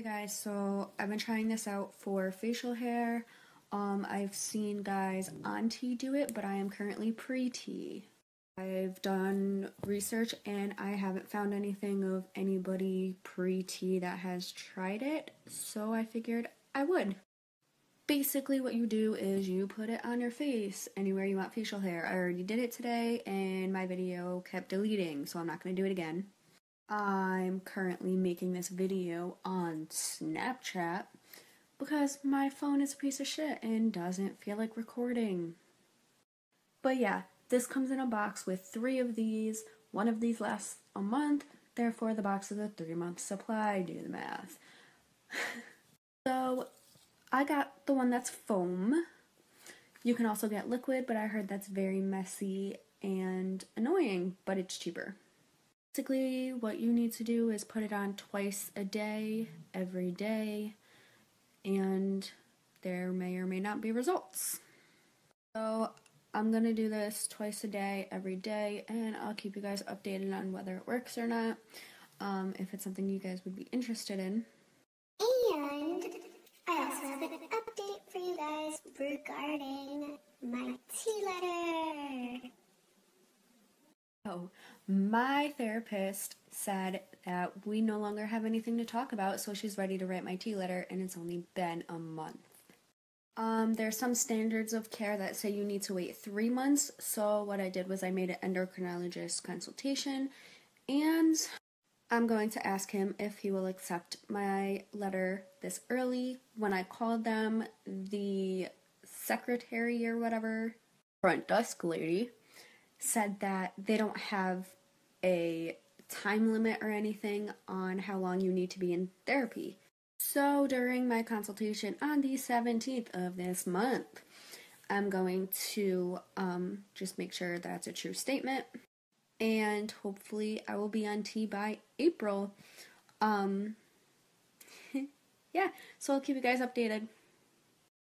Hey guys, so I've been trying this out for facial hair. Um, I've seen guys on T do it, but I am currently pre-T. I've done research and I haven't found anything of anybody pre-T that has tried it, so I figured I would. Basically, what you do is you put it on your face anywhere you want facial hair. I already did it today and my video kept deleting, so I'm not going to do it again. I'm currently making this video on Snapchat because my phone is a piece of shit and doesn't feel like recording. But yeah, this comes in a box with three of these. One of these lasts a month, therefore, the box is a three month supply. Do the math. so, I got the one that's foam. You can also get liquid, but I heard that's very messy and annoying, but it's cheaper. Basically, what you need to do is put it on twice a day, every day, and there may or may not be results. So, I'm gonna do this twice a day, every day, and I'll keep you guys updated on whether it works or not, um, if it's something you guys would be interested in. And I also have an update for you guys regarding my T letter. Oh, my therapist said that we no longer have anything to talk about, so she's ready to write my T letter, and it's only been a month. Um, are some standards of care that say you need to wait three months, so what I did was I made an endocrinologist consultation, and I'm going to ask him if he will accept my letter this early. When I called them, the secretary or whatever, front desk lady, said that they don't have a time limit or anything on how long you need to be in therapy. So during my consultation on the 17th of this month, I'm going to um, just make sure that's a true statement. And hopefully, I will be on T by April. Um, yeah, so I'll keep you guys updated.